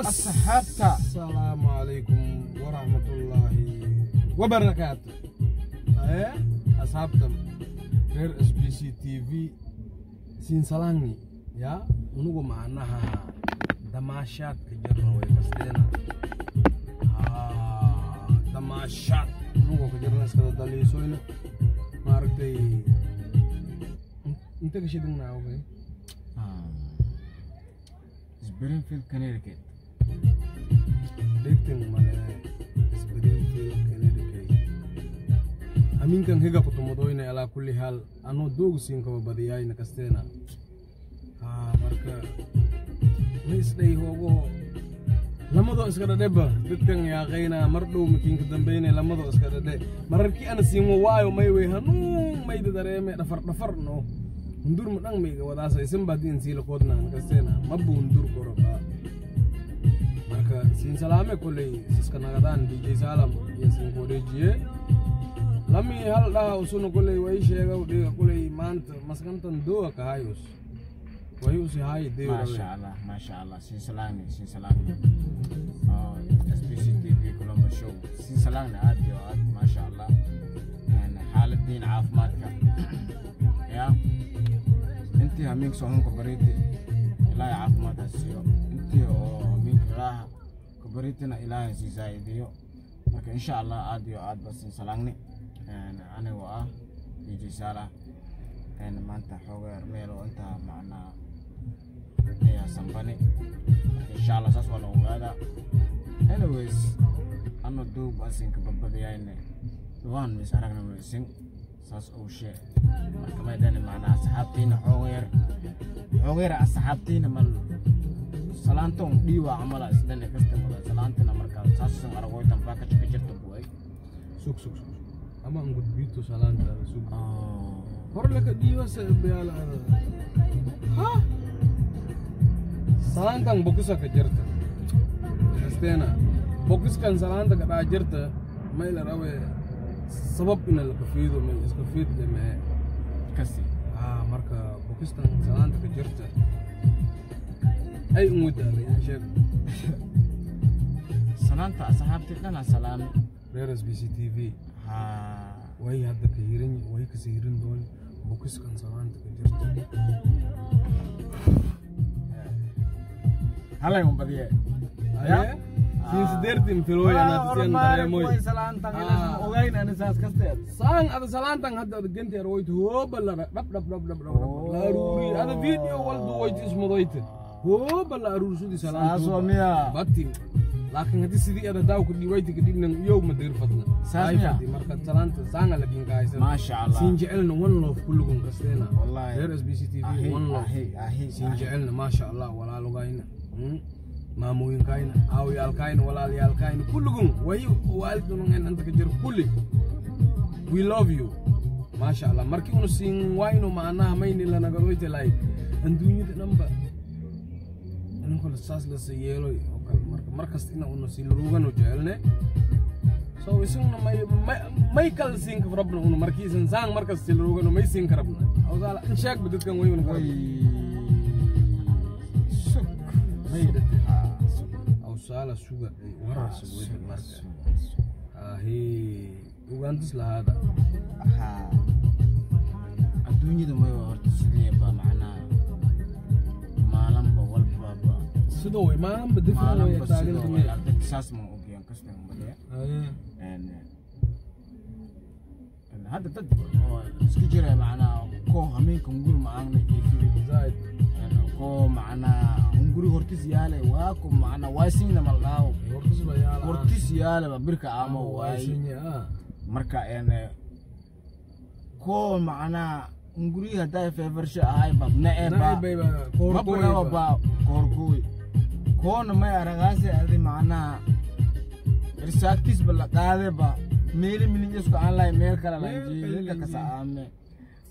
ashabta. Assalamualaikum warahmatullahi wabarakatuh. Saya ashabta dari SBC TV Sinsalangi. Ya unugu ha damaashaadka jirna way kasteena damaashaad unugu ka jirna iskada daliisoyna maaragtay inta ka shidingnaa ogay isbirinfield connecticut. Dhegtan male isbedintii kenedikay aminkan higa kutumadoyna alaa kulli haal anoo doogsiin kaba badiyayna kasteena marka ma hoogaho lamadoo iska dhadheba dadkan yaaqayna mar dhow makiinka dambeyne lamadoo iska dhadhe mararkii ana siinwo waayo may wey hanuun mayda dareeme dhafar dhafar no? Hundur ma dhang mayga wadaasa isan baadiin siila koodnaan kasteena mabu hundur koroba sinsalame koley siskanagadaan dj salam iyo sinkodejiye eh? lami hal dhaha usuna koley wai sheega dhiga koley maanta maskantan doa kahayus wai usi hayi deyo masha allah masha allah sinsalame sinsalame oh, sbc tv colombo show. Sinsalamna aad iyo aad masha allah xaaladiin caafimaadka ya intii hameenka soo xunka baridi ilaahay caafimaadkaas siiyo intii oo oh, hameenka raaxa baritana ilaahay sii saaidiyo marka insha allah aad iyo aad ba siin salaagni anigoo ah dj saala maanta xooga meel oo intaa macnaa ayaa sambani. Insha allah saas waa la ogaada anyways ana duub asin ka badbadiyayne mis aragna maisin saas ou marka maydani macnaa asxaabtiina xooga yar xooga yar asxaabtiina mal salaanton dhiiwa camala isdhane kastamada salaantina markaa saasan aragoytan baa kaja ka jirta buway sug sug sug ama an gudbito salaanta sug hor laka dhiiba sabeala ha? Salaantan bokusa ka jirta. Kasteena bokuskan salaanta ka dhaa jirta may la rabe sabab ina laka fiido may iska fiidle mee kasi. Haa marka bokistan salaanta ka jirta ay in sheeg salaanta asxaabtii dhana salaame reer s b c t v way hadda ka hiran way kasi hirin doon bokiskan salaanta ka jirta halay un badiye saan ada salaantan hadda ada genteer woyta hoobalara dhab dhab dhab dhab dhab dhab la aruuri ada video waldu woyti ismadoyte la laakiin haddii sidii ada daawka dhiwayti kadhibnan iyow ma dir fadna Saas Ay miya? fadi, marka salaanta saanga laakiin kaaysan Maasha Allah. siin jecelna one love kullugun kasteena Wallahi. reer s b c t v one love. siin jecelna maasha allah walaalogayna Mm. maamooyinkayna aawyaalkayna walaalyaalkayna kullugun way waalidunungen anta ka jiro kulli we love you. Maasha allah markii unu siin wayno macnaha mayni lanagadoyte lay adduunyada dhanba ininkola saas lasa yeeloy oo kale marka markasta siin luugano jecelne so isugna may kala siin ka rabna una markii isan saan markas siin luugano may siin ka rabna awsaala in sheegba dadkan way una ka awsaala suga ay warasa wada marka ahee ugandis lahaada adduunyada may horta sideeba macnaa maalanba sidoo way maalinba difran way taagan way ardayda saas ma ogyan kastan badiya hadda dad isku jira macnaa koo hameenka hunguri jeefiyey zaid koo macnaa hunguri hortis yaale waa ko macnaa waasiina maldhaawo hortis ba yaalla hortis yaaleba birka aamo waayi marka een koo macnaa hunguri hadday feefarsho ahay bab naay na'eba bayba koorkoy mabraba ba koorkooy koona may aragaase adi macnaa irsaagtiis ba la qaadeba meeli milinjesku aan lahay meel kale Meel kale lanjiilinka lanjiin. kasa aame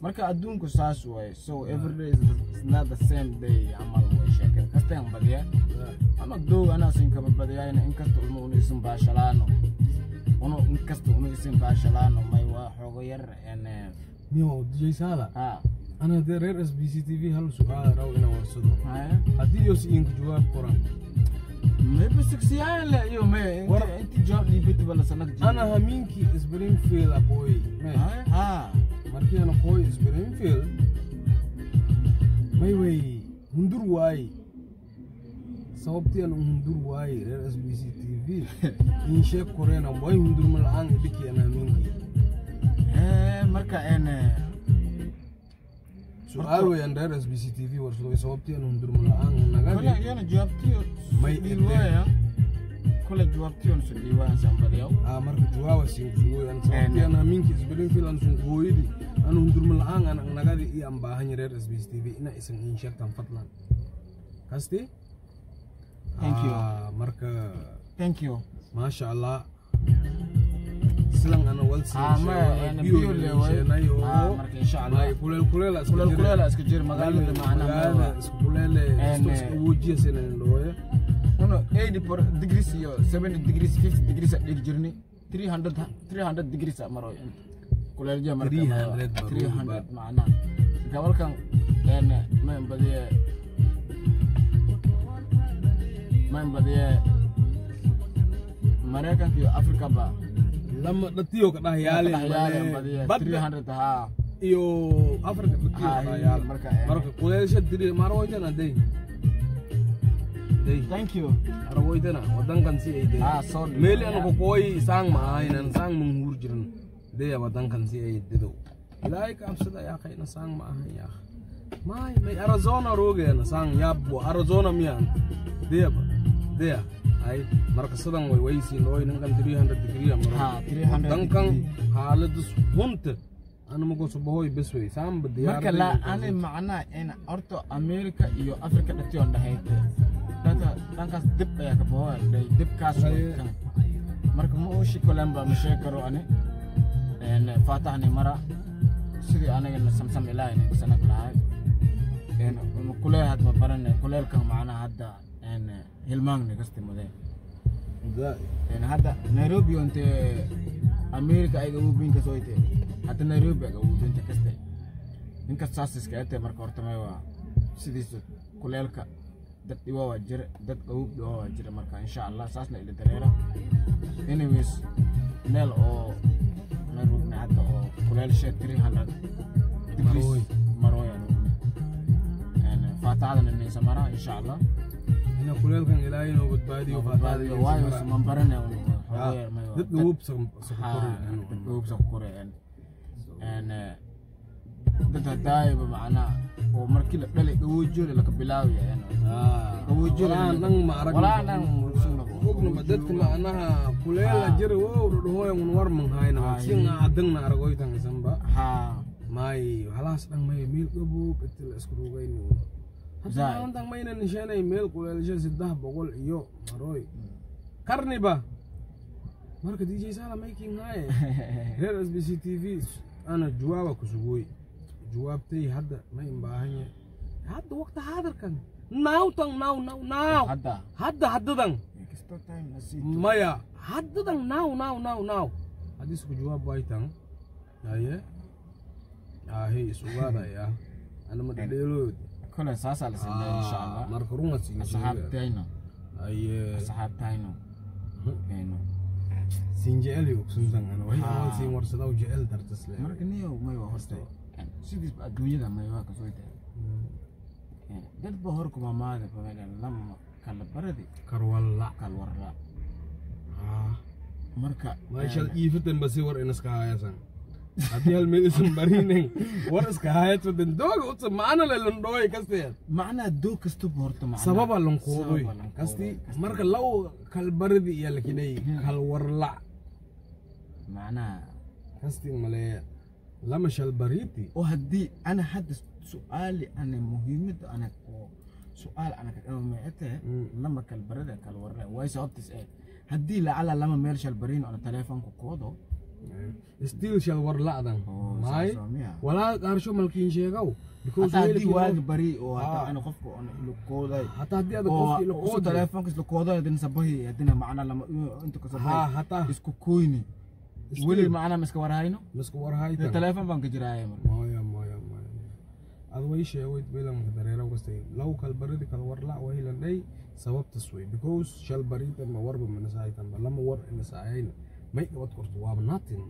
marka adduunku saas way so every day is not the same day amal way sheekada kastaan badiya ama dow anaa sin kaba badiyayna inkasta una una isin baashalaano. Una inkasta una isin baashalaano may waa xoogo yar dj saala ha ana dee reer s b c t v hal su'aal raw inaan warsado haya haddii yos idinku jawaab qoran. Ana hamiinkii springfield aqooy markii aan aqooy springfield. May wey hundur waaye sababtii aan u hundur waaye reer s b c t v. In sheeg koreena way hundur ma la'aan idhikii aan hamiinkii Eh, marka su'aalu yandere sbctv warsuwe sababtian hundurmula'aan nagadiana jawaabtiyo mayiwaya kole jawaabtiyon sudhiiwaan yang a gitu. yang jawaawa sinkusugoyan sababtian aminki isbelin filan sunkooyidi an mula ang, nagadi i iya, an baahan yareer sbctv ina isan in shartan fadlan kasti ah, marka eh, thank you. Masya allah. Sidan ana wal Ah. Ah, eh, isku wujiya sinan dhooye uno 80 per degrees iyo 70 degrees 50 degrees a dhigi jirni 300 300 degrees a maro kuleel jaa marka 300 baro 300 ba. macna gabalkan en ma badiye ma badiye Mareykanka iyo Afrika lama datiyo ka dhaha yaale bad 300 ha iyo afrika, datiyo ka yaale marka marka kuleysha diri marwajana day thank you. Arwajana wadankan si ay ah sorry. Meel an ko sang ma aynan sang mun hur jirin day wadankan si ay dido ilaahay ka absada ya ma ya. Arizona ya, sang yabbo arizona ba deya ay marka sidan way way siin looy ninkan 300 degree amaro Ha, 300 wadankan degree. xaaladus hunta ana mago subahoy bes way samba diyaar marka la ani macnaa in horta america iyo africa dhatiyon dhahayte dhanka dhankaas dib ayaa ka bohoday dibkaas Haye. kan marka ma uu shikolen ba ma sheegi karo ani En, faatahni mara sidii anigana samsam ilaahayna sanad lahay En, kuleel hadba barane kuleelkan macnaha hadda en, hilmaangni kasti mudee En hadda Nairobi onte America ay gawubin ka soite. Hadda Nairobi ay gawubin ta kaste. Ninka saas iska ete marka horta may waa sidiisa kuleelka dad dhiwa waa jira dad gawub dhiwa waa jira marka insha Allah saasna ila dareera. Anyways meel oo Nairobi hadda oo kuleel shay 300 degrees Marooy. marooya faataadana inay samara insha Allah. Ina kuleelkan ilaahay noo badbaadiyo waayo dad gawub sakukore gawubsa ku koreen een dad hadaayaba macnaa oo markii la dhalay gawoojoole laka bilaabaya ma dadka macnaha kuleela jira wow dhudhuhoyan war man hayna Ay. singa adagna aragoytan isanba ha may halaas dhan may meel gaboob inta la isku rugayni Zaid. hadda maantan mayna nishanay meel kuleelasha saddex boqol iyo maroy karniba. Marka dj sala making haye reer s b c t v ana jawaaba kusugoy jawaabtay hadda ma imbaahan hadda waqti haadirkan naawtan naaw naaw naaw hadda. Hadda haddadan maya. Haddadan naaw naaw naaw naaw haddii isku jawaab waytan yaye ahe isugaada ya anama dhadheelood kole saasaa la sameeya insha Allah marka runga siin asxaabtayno asxaabtayno ayno siin jecel yo ogsuntan ana way Ah. awan siin warsadaw jecel dartasle marka niyo may waa horta sidiisba adduunyada may waa ka soo tahay dad ba hor kuma maada badan lama kala baradi. Karwalla. Kal warra ah marka maashal iifatan basi war inaska hayasan هدي هالميديسن بريني ورس كهايت ودن دوغ وطس معنا للن روي كستي معنا دو كستو بورتو معنا سببا لن قوضوي كستي مارك لو كالبردي يالكيني كالورلع معنا كستي ملايا لما شال بريتي. أو هدي. أنا حد سؤالي. أنا مهمة أنا سؤال. أنا كأنا معته لما كالبردي كالورلع ويس أوتس إيه. هدي لعلا لما ميرش البرين على تليفون كوكودو still shall war la'dan maay walaal qaarsho malkiin sheegow haddii waag bari oo hataa qofka lakooday hataa haddii aad qofki lakooday teleefoonkas lakooday hadina sabahi hadina macna lama inta ka sabahi hataa isku koyni weli macna ma iska warhayno ma iska warhayta teleefoon baan ka jiraaye maya maya maya aad way sheegayd bilan ka dareero kastay law kal baridi kal war la way la dhay sababtas way because shal barida ma warba ma nasaaytan lama war nasaayayna may qabad korto waaba nothing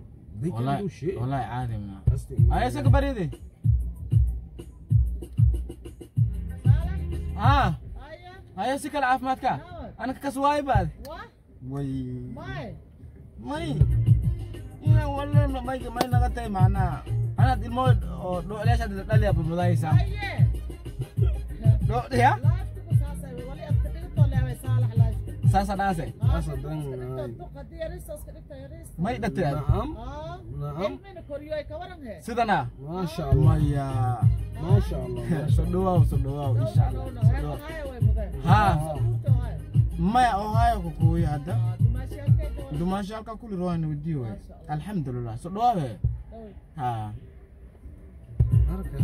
they can والله do shit والله عادي ما That's the- هاي سك بريدي اه هاي سك العافماتك انا كسواي بعد وي ماي يا والله ما ما ما نغتي معنا انا المود دو ليش هذا دلي ابو ملايسا دو يا ساسا ناسي sasa dase sasa dan mai date na'am. Na'am. Sidana masha Allah ya masha Allah. saduwa saduwa insha Allah ha? Mai ohaya ku kuyi hada dumashi halka kuli roani wadiyo alhamdulillah. Saduwa eh. ha. Marka.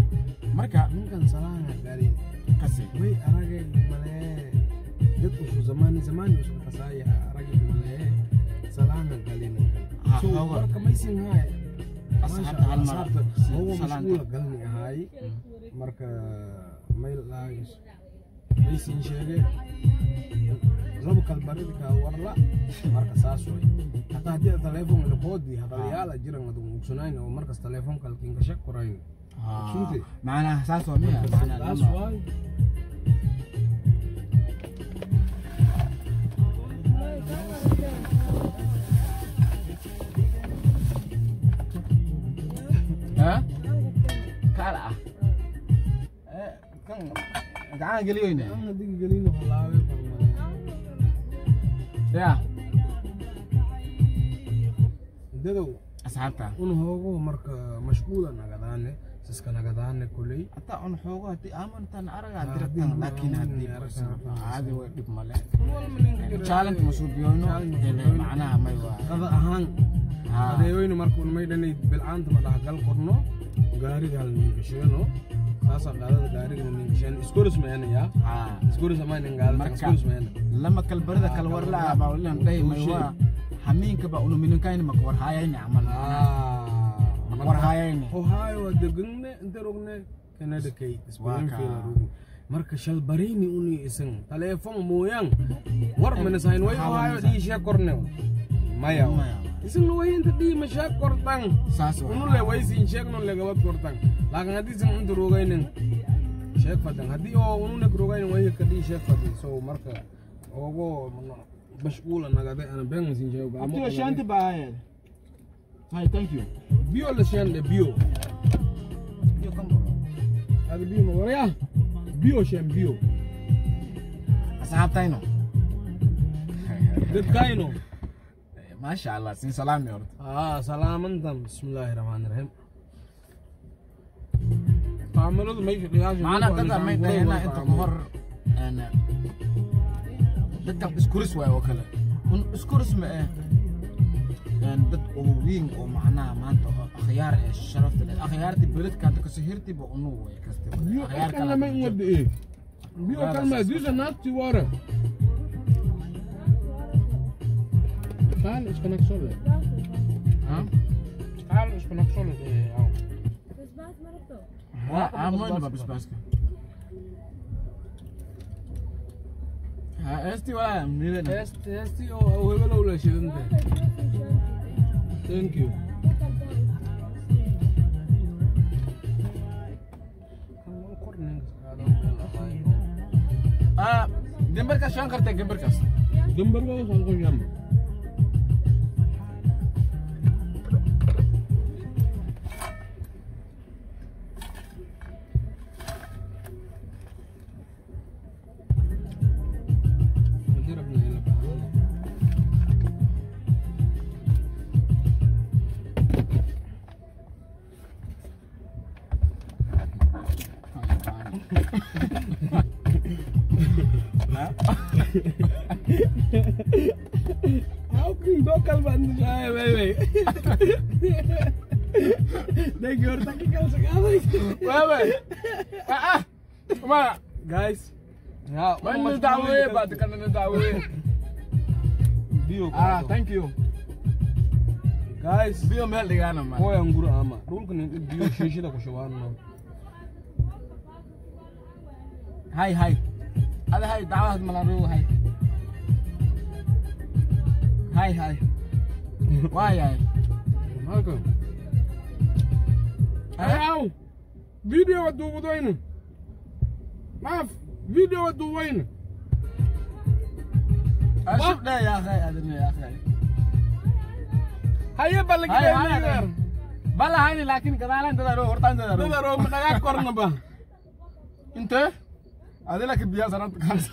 Marka? Ninkan salana gari kasi wai arage malee يدرسوا زمان زمان يوصلوا قصايا راجل ولا إيه سلام قالين سو بركه ما يسين هاي اصحابها المرأة هو مشغول قالني هاي مركا ما يلاقيش ما يسين شيء laba kalbarida ka warla marka saas way hataa haddii taleefoon ilkoodii hadalyaala jiran ad mugsanayn oo markas taleefoon kalkiinka shag kurayn macnaha saas waa miya macnaha saas waay ah Eh, geliyoyne ya. Dadow, asxaabta un hoogo marka mashquula nagadaane, iskanagadaane kuley hataa un xoogo haddii aamantan araga diratan laakiin haddii caadi way dhib male challenge masuubiyoyno macnaha may qada ahaan adeeyoyno marka un may dhanay bilcaanta ma dhahgal qorno gaariga hal nin gasheeno qaadada gaariga nin gasheeno iskoris meenaya iskoris amaa nin gaadada iskoris meena lama kalbarida kal war la abaa walan dhahi may waa hamiinka ba unumininkayn makwar amal. Ohio degne interogne canada kay Waa isbadan ka- fela rugu marka shalbarini uni isan telephone moyan war mana sain way ohio sha korne maya. Isan way inta di ma sha kortang saas unu le way sin shek non le gawat kortang laakiin hadi san unta rogainen shek fadan hadi o unu ne rogainen way ka di shek fadi so marka ogo mashgula nagade ana beng sin هاي ثانك يو بيو ولا شان بيو بيو كم هذا بيو موريا بيو شان بيو أصحاب تاينو دب كاينو ما شاء الله سين سلام يا رب آه سلام أنتم بسم الله الرحمن الرحيم تعملوا ما يجي قياس معنا تقدر ما ينتهي هنا انت مر أنا بدك اسكورس وكله اسكورس ما إيه dadku weyn oo macnaha maanta oo akhyaar ee sharafta leh akhyaartii beledka hadda kasoo hirtiba unuu way kastaba akhyaar kale lama wada ee miyo kalma diisa naafti wara قال إيش كانك شغل؟ ها؟ قال إيش كانك شغل؟ بسباس مرته. ها ما بسباسك. ها استي ولا استي استي ولا ولا شيء انت. Thank you. Ah, dembar ka shankar te dembar kas. Dembar ka shankar yamba. How local band saya, é, bebe. Dek gor taki kalau sekarang. Bebe. Ah, ah. kemana? Guys. Ya, mana tahu ya, pak? Kanan tahu ya. Bio. Ah, thank you. Guys, bio mel di kanan man. Oh yang guru ama. Dulu kan bio sih sih tak kusuhan man. Hai hai. هذا هاي دعوات ملارو هاي. هاي هاي. واي هاي هاكم هاو. فيديو ودو بدوين ما فيديو ودو وين أشوف ده يا أخي أدري يا أخي. هاي بلغ هاي. بلا هاي لكن كذا لا انت ضروري ورطان ضروري ضروري من قاعد كورنبا. انت؟ هذا لك بياس رد خالص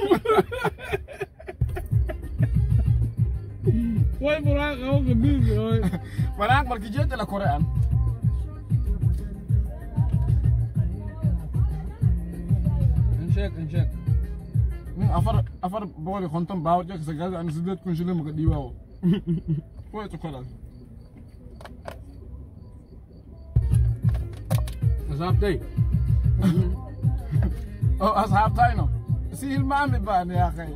واي فراق هو قبيل واي فراق بلكي جيت لك قرآن انشاك انشاك من أفر أفر بوري خنتم باور جاك سجاد أنا سديت كون شلي مقديواو واي تقرأ صاحبتي أصحاب تاينو. سيل ما مبان يا أخي.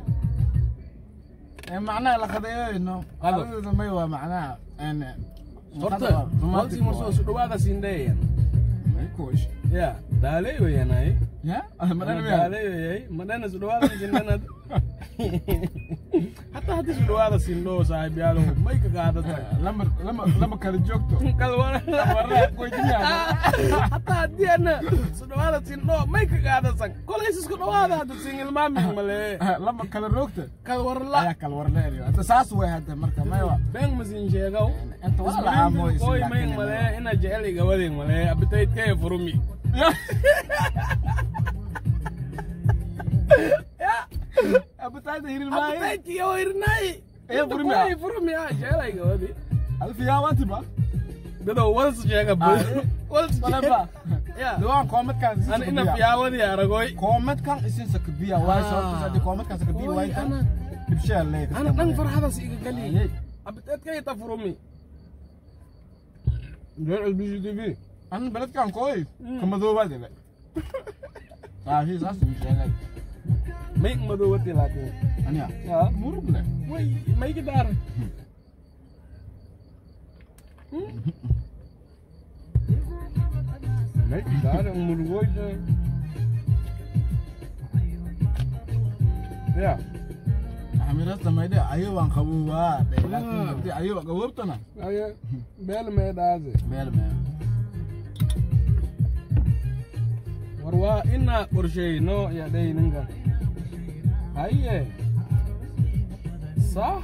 يعني معناها لخذ إيه إنه يعني هذا ما هو معناها يعني هورتا والتي مرسوس دوادا سين داين ما يكوش. يا. Weyanay ya madana daaley weyay madana su dhawaada siindanad hatta haddii su dhawaada siindhoo saaxiibyaalo may ka qaadata lama lama lama kala joogto hatta haddii ana su dhawaada siindhoo may ka qaadasan kolays isku dhawaada hadda siin ilmaamig malee lama kala roogta kalwarla ayaa kala warleeriyo hadda saas way hadda marka maywa been masin sheegow koy mayn malee ina jecel igawadin malee abitaydkaya furumi abutaada hirilmaayyo hirnay furmiya furmiya jeelayga wadi alfiyaa waatiba dadoo walas sheega walasba دوان كومت كان زين أنا أنا فيها ودي يا رجوي كومت كان اسين سكبيا واي صوت صدي كومت كان سكبيا واي أنا بشي الله أنا أنا فرح هذا سيك قال لي ابتدت كي تفرمي غير البي جي تي في Anh belirtkan koy. Kamaduwa ba dile. Tahi sa sumsele. May kamaduwa tila ko. Ano ya? Ya, murug le. Wai, may gidar. May gidar ang murugoy sa. Ya. Amirasta may de ayo ang kabuwa. Lakin ayo ka wurtana. Ayo, bel may daze. Bel may. warwa ina ɓorshe no ya dai ninga haye صح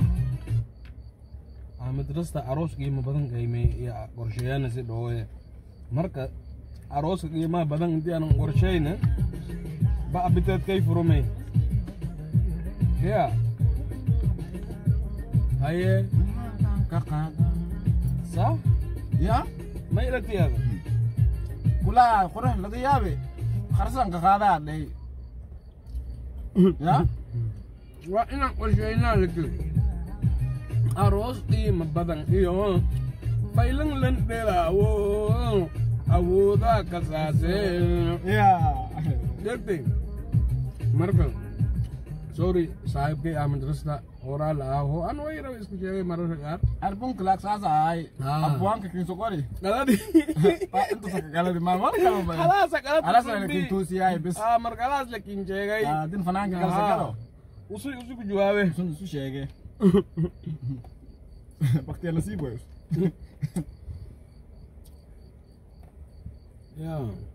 madrasta arooska qiimo badan qiimey iyo qorshayaana si dhawooye marka arooska qiimaha badan intii aanan qorshayna ba abiteedkay furumey ya haye sa ya may ilatiyaada kulaa qorax laga yaabe harsanka qaada hadhay ya? Waa inaan qorshaynaa la gel aroos qiimo badan iyo faylan lan dhelaawo awoodaa kasaaseen degdeg marka sorry saaxiibkay aa madrasada horaa la aho an way raba isku sheegay mararka qaar arbun kilak saasa ahay Ah. abuanka kinso qori galadi inta saka galadi maa mar kala badan khalaasa galad alas la kin tuusi yahay bis ah mar khalaas laakiin sheegay Ah, din fanaanka kala sakaro usu usu ku jawaabe sun isu sheege baktiya nasiib way ya Siska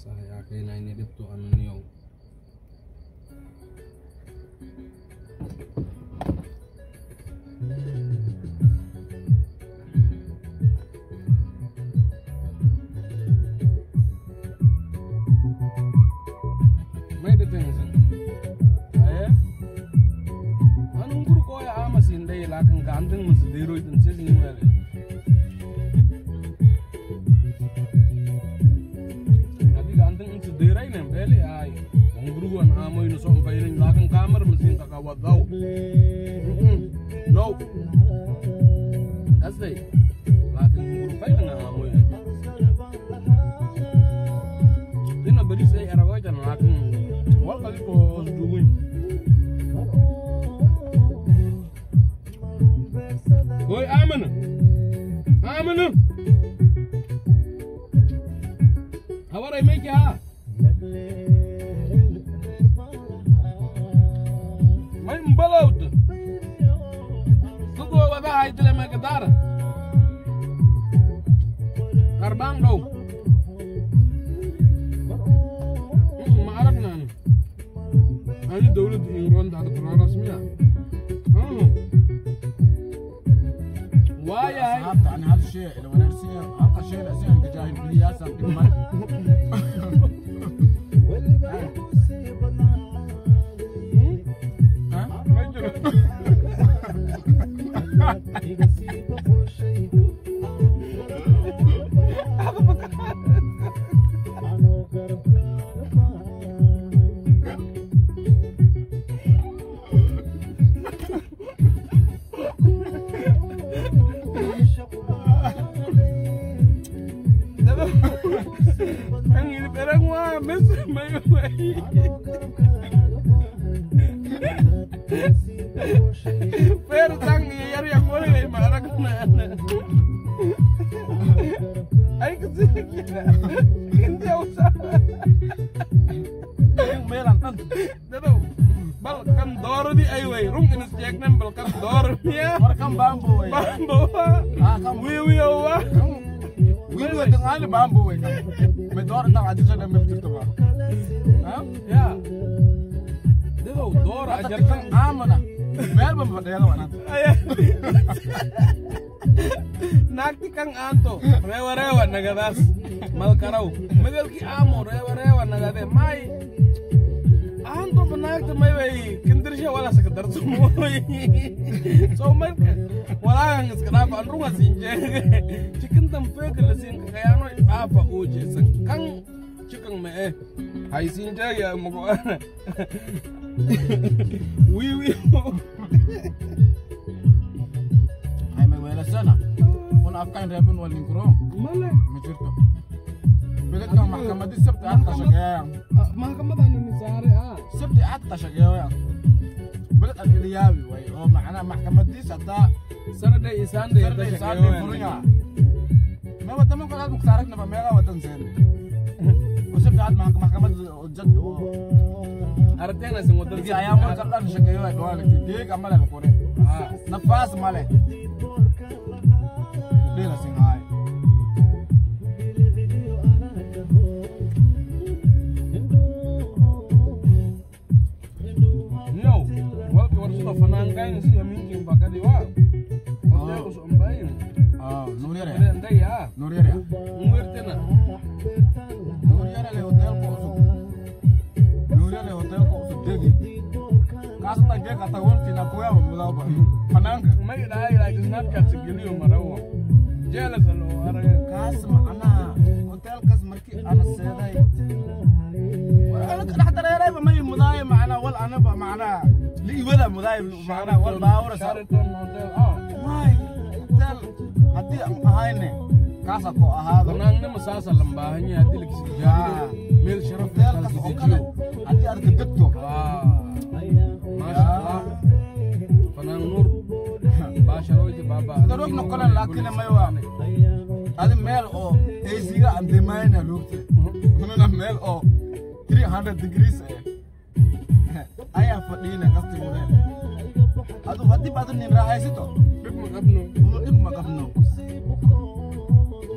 Sayakina inilipto ang niyong. Anong guru ko ya ah, amasin dahil akang gandang masin. but no. Mm -mm. No. That's it. Lakin gurfaitan na hamoya. Dina bari sai aragoitan lakin walkali po duguin. Koy amana. Amana. Hawara mai kya? gitar terbang dong ما عرفنا أنا. هذه دولة إيران دار قرار رسمية. وايا أصحاب عن هذا الشيء لو أنا الأولاني أرقى شيء الأساسي الجاهل بالياسة بالمال amo rewa rewa naga de mai. Anto benak te mai bayi, kindir sha wala sekedar semua so mai wala yang sekedar apa andru ngasin je tempe kelesin kekayano apa uje sengkang chicken me eh. hai ya moko. Wi wi hai me wela sana on afkan rebun walin kuro male. Jirto. Bilit kang mahkamah di sabti sare ah. sabti atta shagayang. Bilit al iliyawi way. O macna mahkamah di sata. Saturday is Sunday Sarde ada sarde shakawan. furunya. Me wata man kala muktarak na pamela watan sen. O sabti at mahkamah jad o. Artinya nasi ngotor Jadi ayam mo kalan ambaye ah mingi mpakati wao ya? Ambaye ya. Ndeya nurire muertena nurire le hotel kosu nurire le hotel kosu degi kasta ge kata won tina kuya mudaba panang mai dai like not kat sigiliyo marao Kasti mudee. Adu magabno. Unu dhib ma qabno.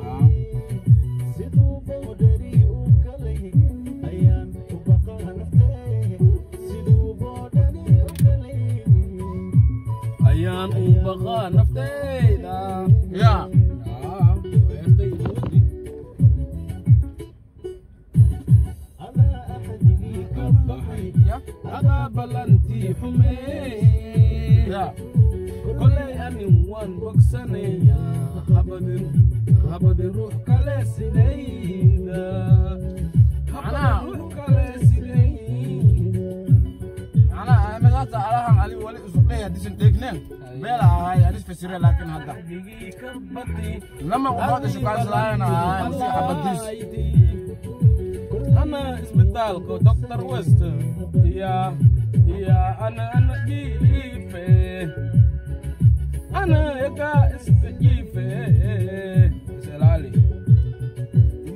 Ah. Ayan ubaga nafteda. Ya. يا كل أني وان بوكسني يا أبدر أبدر روح كلا سيدينا أنا روح كلا سيدينا أنا أملاتا على هم علي ولي أسوقني هديشن تكنين بلا هاي أديش في سيريا لكن هدا لما قوات شكاس لاينا هاي مسيح أبديش أنا اسم الدالكو دكتور ويست يا ya ana jife ana eka jife selali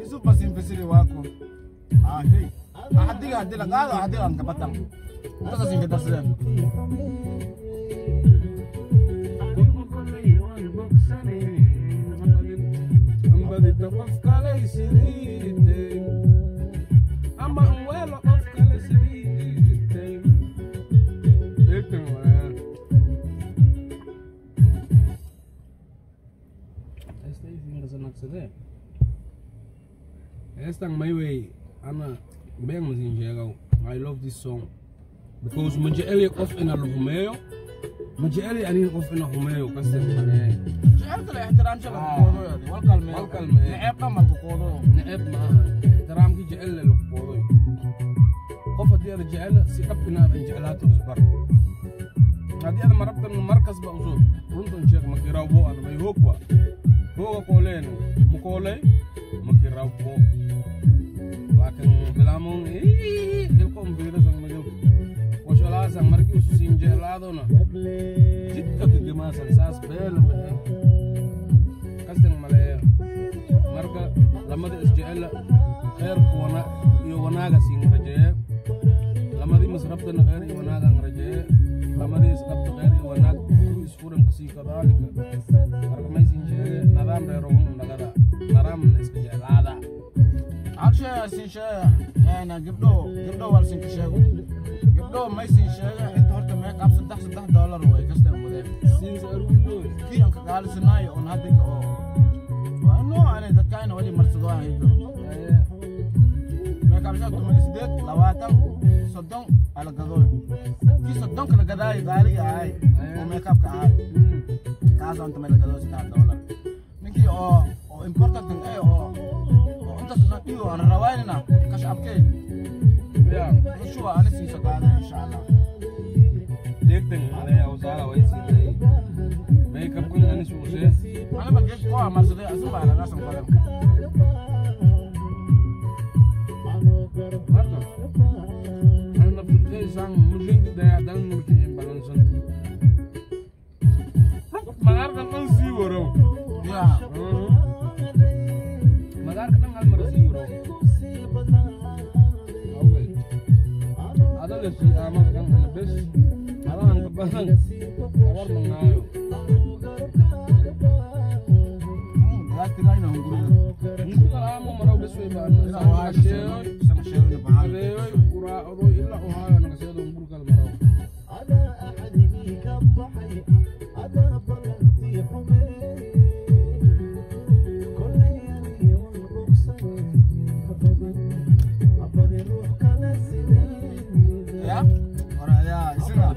yusu pasin fesiri wako. Ahe ahadiga ah, adila ngalo ahadiga ang ah, kapatang Ito sa singkat na sila. Ang badit na today. Let's my way, Anna Bengs in Jero. I love this song because Majeli off in a Romeo. Majeli and off in a Romeo, Castan. Jatra, Tarantula, welcome, welcome, Epa Malcodo, Epa, Taram Gijel, Loporo. Of a dear Jel, Sikapina and Gelatos Bar. هذه انا ما ربطت من المركز بقى وزور رندن شيخ مكيراو بو انا ما يهوكوا هو قولين Chipotle. Gabdho gabdho wal siin ka sheego gabdho may siin sheega. Inta horta up saddex saddex dollar way kasta mudee siinsa aruudoy kii aan ka qaalisanaayo on hadda oo. Waa no ane dadkaayna wali marsado aan up shop tumani sideed labaatan soddon ala gadooy kii soddonka la gadaayo qaaliga ahay oo upka ahay. Kaas aan tamay la gadoo saddex dollar. Ninkii oo oo important eh أيوه أنا رواننا كاش عبكي يا شو أنا سي سقاد إن شاء الله. ديرتن علي اوزارا ويسي؟ لي ميك اب كل أنا شو شيء أنا بجيب قوه مرزدي اسمع على ناس مقدمه si amak yang habis malah angkep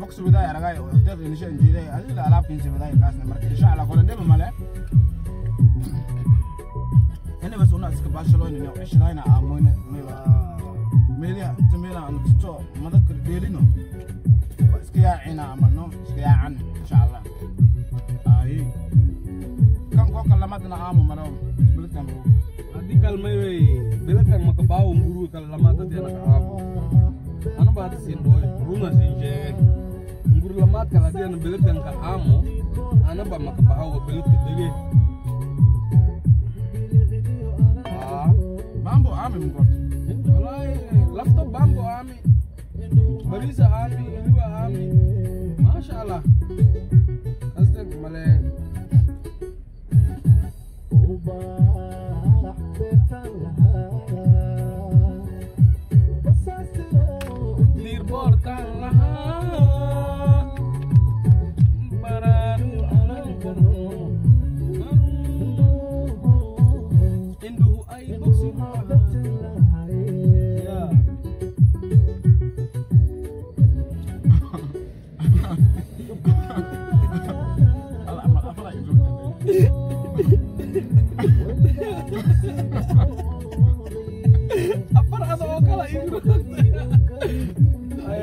box بداية رجاي وحتى في نشأ جيلي هذه الألعاب كنت بداية كاسنا مركز إن شاء الله كلنا دم ملا هنا بس هنا إسك باشلون إنه إيش راينا أموين ميلا ميلا تميلا أن تتو ما ذكر ديلينو إسك يا عنا عملنا إسك يا عن إن شاء الله أي كم كم كلماتنا عامو مرام بلتنا هذه كلمة بلتنا ما كباو مرو كلماتنا أنا بعد سين روي رونا سين جاي ngur lamaad kal haddii ana bilakan ka aamo anaba makabaawo biladka dege aa mambo aami mungorto Wallahi, lafta bambo ami. Barisa ami iliwa ami. Masha allah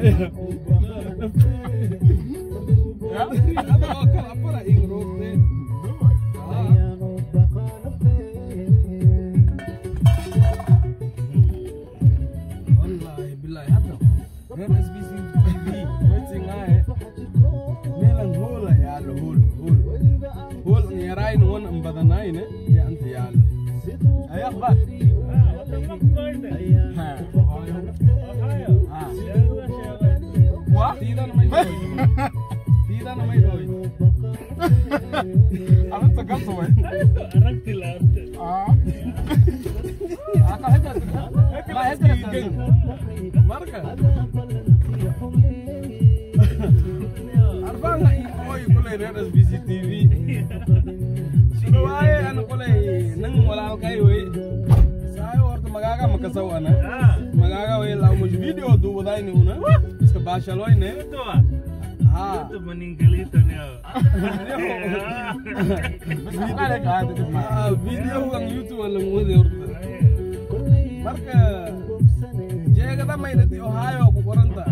عليها alam mo de orto. Marka. Jega ta may nati Ohio ko koranta.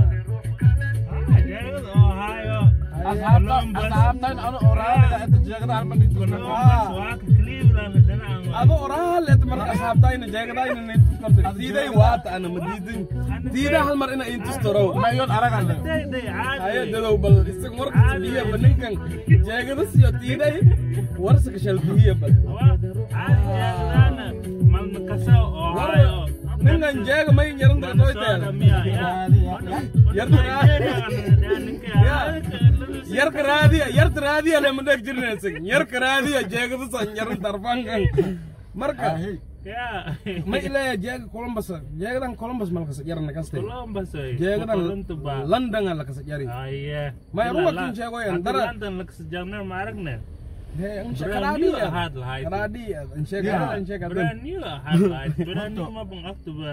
Ohio. Asahab ta asahab ta ano oral da ito jaga ta alman dito na. Columbus, waka Cleveland, ang Ado oral et marka sabta ina jega ta ina net korte. Tida i wata ana madidin. Tida hal mar ina intus toro. Mayon aragan na. Day, day, adi. Ayo dado bal isik marka tiya baninkan. Jega ta siyo tida i warsa ka shal tiya bal. Awa, adi ninga njeega may ya. noyteela yarka raadiya yarta raadiya lema dheg jirneysin ya. Raadiya jeegada san yaran darbankan marka. Ya. ilaya jeega columbus. Jeegadan columbus ma ya. yaran nagaste jeegadan london lakasa yari ma yaruma kin jeegoyan dara london lakasa jarnar ma aragne berani lahat lah itu berani ya berani lahat lah berani mah pengaktuba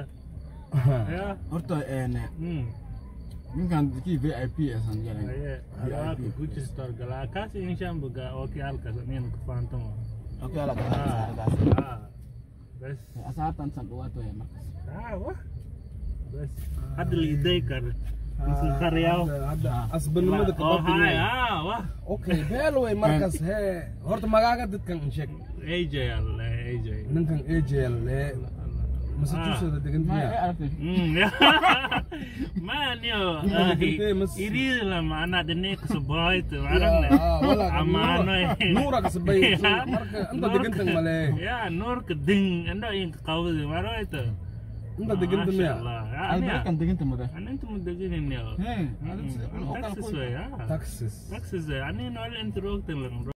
ya. Orto enak min kan ki VIP ya san jalan ya VIP kuci stor galakas ini sham buga oke alkas yang ku fantom oke alkas ah. Bas asatan san kuwato ya makas ah wah. Bas hadal idai kar من القريه هذا اصبن مدك هاي اه اوكي بيلوي مركز هي هورت مغاغا ددكن انشك اي جي ال kang جي نكن اي جي ال massachusetts degan man yo iri la maana dene kasabay to aragna amano nura kasabay marka Entah degan tang male. ya nur keding Entah yang kawdi maro itu. انت دقنت ما شاء الله. آه، أنا دقنت مدى يعني أنتم مدقين هنا تكسس تكسس تكسس يعني انه انت روحت